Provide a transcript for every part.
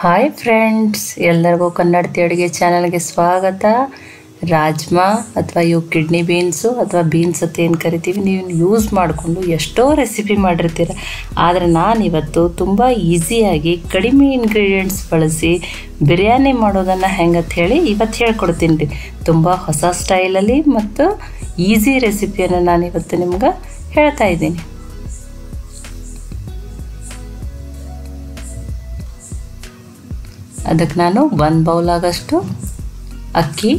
Hi friends ಎಲ್ಲರಿಗೂ ಕನ್ನಡತಿ ಅಡುಗೆ ಚಾನಲ್ಗೆ ಸ್ವಾಗತ. ರಾಜ್ಮಾ ಅಥವಾ ಇವು ಕಿಡ್ನಿ ಬೀನ್ಸು ಅಥವಾ ಬೀನ್ಸ್ ಅಂತ ಏನು ಕರಿತೀವಿ ನೀವು ಯೂಸ್ ಮಾಡಿಕೊಂಡು ಎಷ್ಟೋ ರೆಸಿಪಿ ಮಾಡಿರ್ತೀರ. ಆದರೆ ನಾನು ಇವತ್ತು ತುಂಬ ಈಸಿಯಾಗಿ ಕಡಿಮೆ ಇಂಗ್ರೀಡಿಯೆಂಟ್ಸ್ ಬಳಸಿ ಬಿರಿಯಾನಿ ಮಾಡೋದನ್ನು ಹೆಂಗಂತ ಹೇಳಿ ಇವತ್ತು ಹೇಳ್ಕೊಡ್ತೀನಿ ರೀ. ತುಂಬ ಹೊಸ ಸ್ಟೈಲಲ್ಲಿ ಮತ್ತು ಈಸಿ ರೆಸಿಪಿಯನ್ನು ನಾನಿವತ್ತು ನಿಮ್ಗೆ ಹೇಳ್ತಾ ಇದ್ದೀನಿ. ಅದಕ್ಕೆ ನಾನು ಒಂದು ಬೌಲಾಗಷ್ಟು ಅಕ್ಕಿ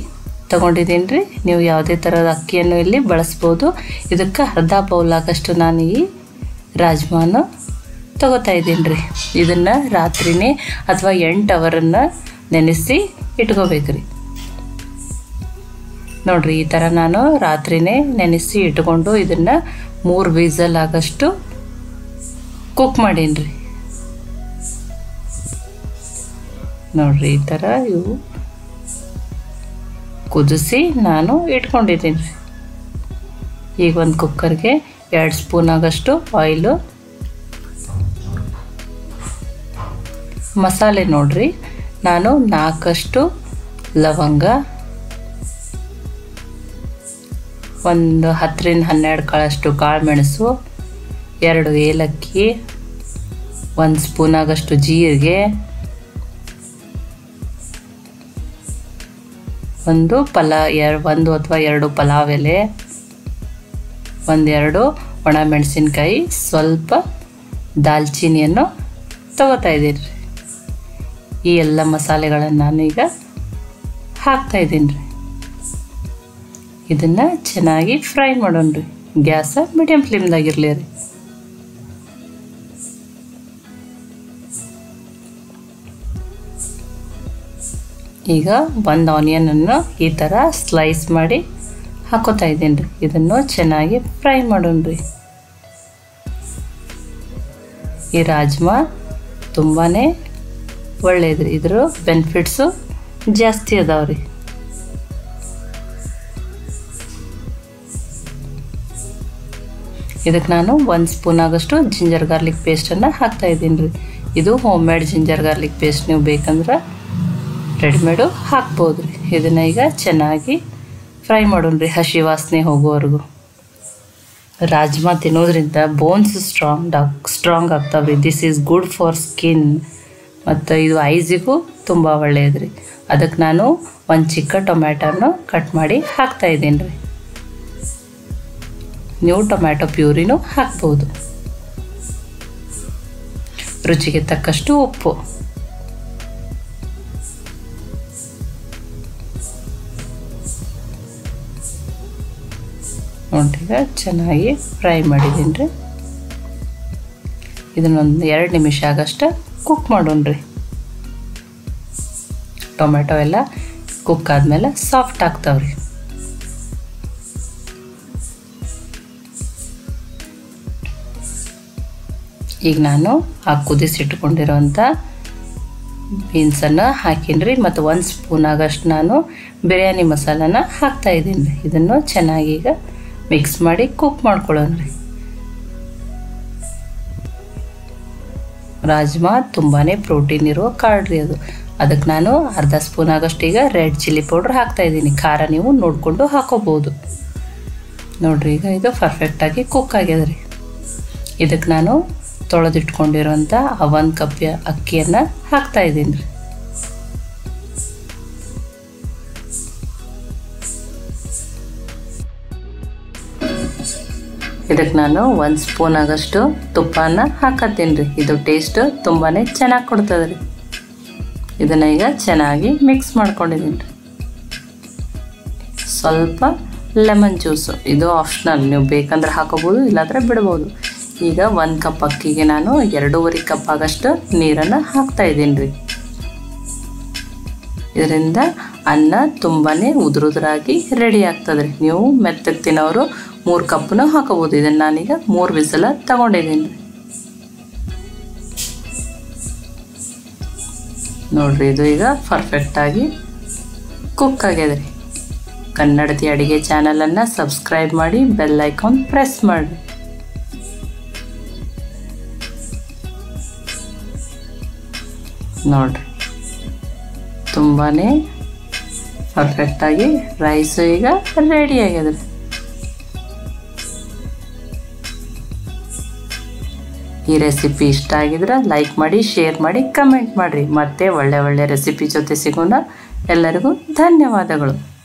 ತೊಗೊಂಡಿದ್ದೀನಿ ರೀ ನೀವು ಯಾವುದೇ ಥರದ ಅಕ್ಕಿಯನ್ನು ಇಲ್ಲಿ ಬಳಸ್ಬೋದು. ಇದಕ್ಕೆ ಅರ್ಧ ಬೌಲಾಗಷ್ಟು ನಾನು ಈ ರಾಜ್ಮಾನು ತೊಗೋತಾ ಇದ್ದೀನಿ ರೀ ಇದನ್ನು ರಾತ್ರಿನೇ ಅಥವಾ ಎಂಟು ಅವರನ್ನು ನೆನೆಸಿ ಇಟ್ಕೋಬೇಕು ರೀ ನೋಡಿರಿ, ಈ ಥರ ನಾನು ರಾತ್ರಿನೇ ನೆನೆಸಿ ಇಟ್ಕೊಂಡು ಇದನ್ನು ಮೂರು ವಿಸಲ್ ಆಗಷ್ಟು ಕುಕ್ ಮಾಡೀನಿ ರೀ ನೋಡ್ರಿ, ಈ ಥರ ಇವು ಕುದಿಸಿ ನಾನು ಇಟ್ಕೊಂಡಿದ್ದೀನಿ. ಈಗ ಒಂದು ಕುಕ್ಕರ್ಗೆ ಎರಡು ಸ್ಪೂನ್ ಆಗಷ್ಟು ಆಯಿಲು ಮಸಾಲೆ ನೋಡ್ರಿ. ನಾನು ನಾಲ್ಕಷ್ಟು ಲವಂಗ, ಒಂದು ಹತ್ತರಿಂದ ಹನ್ನೆರಡು ಕಾಳಷ್ಟು ಕಾಳು ಮೆಣಸು ಎರಡು ಏಲಕ್ಕಿ, ಒಂದು ಸ್ಪೂನ್ ಆಗಷ್ಟು ಜೀರಿಗೆ ಒಂದು ಪಲಾ ಎರ್ ಒಂದು ಅಥವಾ ಎರಡು ಪಲಾವ್ ಎಲೆ ಒಂದೆರಡು ಒಣ ಮೆಣಸಿನ್ಕಾಯಿ ಸ್ವಲ್ಪ ದಾಲ್ಚಿನಿಯನ್ನು ತಗೋತಾ ಇದ್ದೀನಿ ರೀ ಈ ಎಲ್ಲ ಮಸಾಲೆಗಳನ್ನು ನಾನೀಗ ಹಾಕ್ತಾ ಇದ್ದೀನಿ ರೀ. ಇದನ್ನು ಚೆನ್ನಾಗಿ ಫ್ರೈ ಮಾಡೋಣ ರೀ. ಗ್ಯಾಸ ಮೀಡಿಯಮ್ ಫ್ಲೇಮ್ದಾಗಿರಲಿ ರೀ. ಈಗ ಒಂದು ಆನಿಯನನ್ನು ಈ ಥರ ಸ್ಲೈಸ್ ಮಾಡಿ ಹಾಕೋತಾ ಇದ್ದೀನಿ ರೀ. ಇದನ್ನು ಚೆನ್ನಾಗಿ ಫ್ರೈ ಮಾಡೋಣ ರೀ. ಈ ರಾಜ್ಮಾ ತುಂಬಾ ಒಳ್ಳೆಯದು ರೀ. ಇದ್ರ ಬೆನಿಫಿಟ್ಸು ಜಾಸ್ತಿ ಅದಾವ ರೀ. ಇದಕ್ಕೆ ನಾನು ಒಂದು ಸ್ಪೂನ್ ಆಗಷ್ಟು ಜಿಂಜರ್ ಗಾರ್ಲಿಕ್ ಪೇಸ್ಟನ್ನು ಹಾಕ್ತಾ ಇದ್ದೀನಿ ರೀ. ಇದು home made ginger garlic paste ನೀವು ಬೇಕಂದ್ರೆ ರೆಡಿಮೇಡು ಹಾಕ್ಬೋದು. ರೀ ಇದನ್ನು ಈಗ ಚೆನ್ನಾಗಿ ಫ್ರೈ ಮಾಡೋಣ ರೀ ಹಸಿ ವಾಸನೆ ಹೋಗೋವರೆಗೂ. ರಾಜ್ಮಾ ತಿನ್ನೋದ್ರಿಂದ ಬೋನ್ಸ್ ಸ್ಟ್ರಾಂಗ್ ಡಾಕ್, ಸ್ಟ್ರಾಂಗ್ ಆಗ್ತಾವೆ ರೀ this is good for skin ಮತ್ತು ಇದು ಐಸಿಗೂ ತುಂಬ ಒಳ್ಳೆಯದು ರೀ ಅದಕ್ಕೆ ನಾನು ಒಂದು ಚಿಕ್ಕ ಟೊಮ್ಯಾಟೋನ ಕಟ್ ಮಾಡಿ ಹಾಕ್ತಾ ಇದ್ದೀನಿ ರೀ ನೀವು ಟೊಮ್ಯಾಟೊ ಪ್ಯೂರಿನೂ ಹಾಕ್ಬೋದು. ರುಚಿಗೆ ತಕ್ಕಷ್ಟು ಉಪ್ಪು. ನೋಡ್ರೀಗ ಚೆನ್ನಾಗಿ ಫ್ರೈ ಮಾಡಿದ್ದೀನಿ ರೀ. ಇದನ್ನೊಂದು ಎರಡು ನಿಮಿಷ ಆಗಷ್ಟು ಕುಕ್ ಮಾಡೋಣ ರೀ. ಟೊಮೆಟೊ ಎಲ್ಲ ಕುಕ್ ಆದಮೇಲೆ ಸಾಫ್ಟ್ ಆಗ್ತಾವೆ ರೀ. ಈಗ ನಾನು ಆ ಕುದಿಸಿಟ್ಕೊಂಡಿರೋಂಥ ಬೀನ್ಸನ್ನು ಹಾಕೀನಿ ರೀ. ಮತ್ತು ಒಂದು ಸ್ಪೂನ್ ಆಗಷ್ಟು ನಾನು ಬಿರಿಯಾನಿ ಮಸಾಲನ ಹಾಕ್ತಾಯಿದ್ದೀನಿ ಇದನ್ನು ಚೆನ್ನಾಗಿ ಈಗ ಮಿಕ್ಸ್ ಮಾಡಿ ಕುಕ್ ಮಾಡ್ಕೊಳ್ಳೋಣ. ರೀ ರಾಜ್ಮಾ ತುಂಬಾ ಪ್ರೋಟೀನ್ ಇರೋ ಕಾರ್ಡ್ ರೀ ಅದು. ಅದಕ್ಕೆ ನಾನು ಅರ್ಧ ಸ್ಪೂನ್ ಆಗಷ್ಟು ಈಗ ರೆಡ್ ಚಿಲ್ಲಿ ಪೌಡ್ರ್ ಹಾಕ್ತಾ ಇದ್ದೀನಿ. ಖಾರ ನೀವು ನೋಡಿಕೊಂಡು ಹಾಕೋಬೋದು. ನೋಡಿರಿ ಈಗ ಇದು ಪರ್ಫೆಕ್ಟಾಗಿ ಕುಕ್ ಆಗ್ಯದ ರೀ. ಇದಕ್ಕೆ ನಾನು ತೊಳೆದಿಟ್ಕೊಂಡಿರೋಂಥ ಒಂದು ಕಪ್ ಅಕ್ಕಿಯನ್ನು ಹಾಕ್ತಾ ಇದ್ದೀನಿ ರೀ. ಇದಕ್ಕೆ ನಾನು ಒಂದು ಸ್ಪೂನ್ ಆಗಷ್ಟು ತುಪ್ಪನ ಹಾಕತ್ತೀನಿ ರೀ. ಇದು ಟೇಸ್ಟ್ ತುಂಬಾ ಚೆನ್ನಾಗಿ ಕೊಡ್ತದೆ ರೀ ಇದನ್ನು ಈಗ ಚೆನ್ನಾಗಿ ಮಿಕ್ಸ್ ಮಾಡ್ಕೊಂಡಿದ್ದೀನಿ ರೀ. ಸ್ವಲ್ಪ ಲೆಮನ್ ಜ್ಯೂಸು ಇದು ಆಪ್ಷನಲ್ ನೀವು ಬೇಕಂದ್ರೆ ಹಾಕೋಬೋದು, ಇಲ್ಲಾಂದರೆ ಬಿಡ್ಬೋದು. ಈಗ ಒಂದು ಕಪ್ ಅಕ್ಕಿಗೆ ನಾನು ಎರಡೂವರೆ ಕಪ್ ಆಗಷ್ಟು ನೀರನ್ನು ಹಾಕ್ತಾ ಇದ್ದೀನಿ ರೀ. ಇದರಿಂದ ಅನ್ನ ತುಂಬಾ ಉದುರುದ್ರಾಗಿ ರೆಡಿ ಆಗ್ತದೆ ರೀ ನೀವು ಮೆತ್ತಗೆ ತಿನ್ನೋರು ಮೂರು ಕಪ್ಪನ್ನು ಹಾಕೋಬೋದು ಇದನ್ನು ನಾನೀಗ ಮೂರು ವಿಸಲ ತಗೊಂಡಿದ್ದೀನಿ. ನೋಡ್ರಿ, ಇದು ಈಗ ಪರ್ಫೆಕ್ಟಾಗಿ ಕುಕ್ ಆಗ್ಯದ ರೀ ಕನ್ನಡತಿ ಅಡುಗೆ ಚಾನಲನ್ನು ಸಬ್ಸ್ಕ್ರೈಬ್ ಮಾಡಿ ಬೆಲ್ ಐಕಾನ್ ಪ್ರೆಸ್ ಮಾಡಿ. ನೋಡ್ರಿ ತುಂಬಾ ಪರ್ಫೆಕ್ಟಾಗಿ ರೈಸು ಈಗ ರೆಡಿ ಆಗ್ಯದ ಈ ರೆಸಿಪಿ ಇಷ್ಟ ಆಗಿದ್ರೆ ಲೈಕ್ ಮಾಡಿ ಶೇರ್ ಮಾಡಿ ಕಮೆಂಟ್ ಮಾಡಿರಿ. ಮತ್ತೆ ಒಳ್ಳೆ ಒಳ್ಳೆ ರೆಸಿಪಿ ಜೊತೆ ಸಿಗೋಣ. ಎಲ್ಲರಿಗೂ ಧನ್ಯವಾದಗಳು.